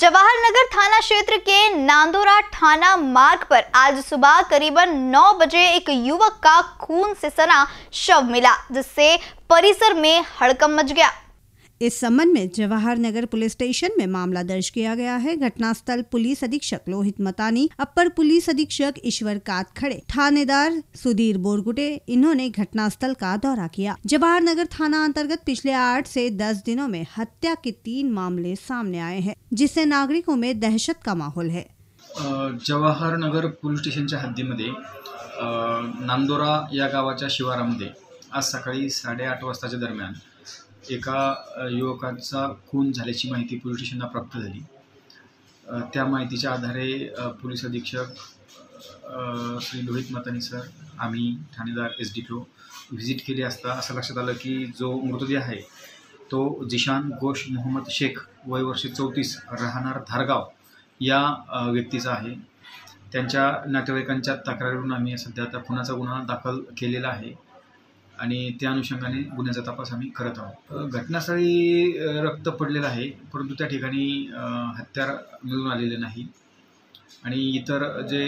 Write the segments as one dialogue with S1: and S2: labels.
S1: जवाहर नगर थाना क्षेत्र के नांदोरा थाना मार्ग पर आज सुबह करीबन 9 बजे एक युवक का खून से सना शव मिला, जिससे परिसर में हड़कम मच गया।
S2: इस संबंध में जवाहर नगर पुलिस स्टेशन में मामला दर्ज किया गया है। घटनास्थल पुलिस अधीक्षक लोहित मतानी अपर पुलिस अधीक्षक ईश्वर कात खड़े थानेदार सुधीर बोरगुटे इन्होंने घटनास्थल का दौरा किया। जवाहर नगर थाना अंतर्गत पिछले आठ से दस दिनों में हत्या के तीन मामले सामने आए हैं जिससे नागरिकों में दहशत का माहौल है।
S3: जवाहर नगर पोलीस हद्दीमध्ये अ, नांदोरा या गावाच्या शिवारामध्ये आज सकाळी साडेआठ वाजताच्या दरम्यान एका युवकाचा खून झाल्याची माहिती पोलीस स्टेशनला प्राप्त झाली. त्या माहितीच्या आधारे पोलीस अधीक्षक श्री लोहित मतानी सर आम्ही ठाणेदार S D P O visit केली असता असं लक्षात आलं की जो मृतदेह आहे तो जिशान गोश मोहम्मद शेख वय वर्ष चौतीस राहणार धारगाव या व्यक्तीचा आहे. त्यांच्या नातेवाईकांच्या तक्रारीवरून आम्ही सध्या आता खुनाचा गुन्हा दाखल केलेला आहे. आणि त्या अनुषंगाने गुन्ह्याचा तपास आम्ही करत आहोत. घटनास्थळी रक्त पडलेलं आहे परंतु त्या ठिकाणी हत्यार मिळून आलेले नाही. आणि इतर जे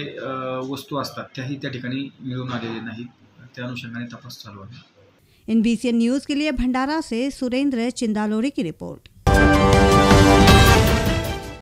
S3: वस्तू असतात त्याही त्या ठिकाणी मिळून आलेले नाहीत. त्या अनुषंगाने तपास चालू आहे.
S2: एन न्यूज के लिए भंडारा से सुरेंद्र चिंदालोरी की रिपोर्ट.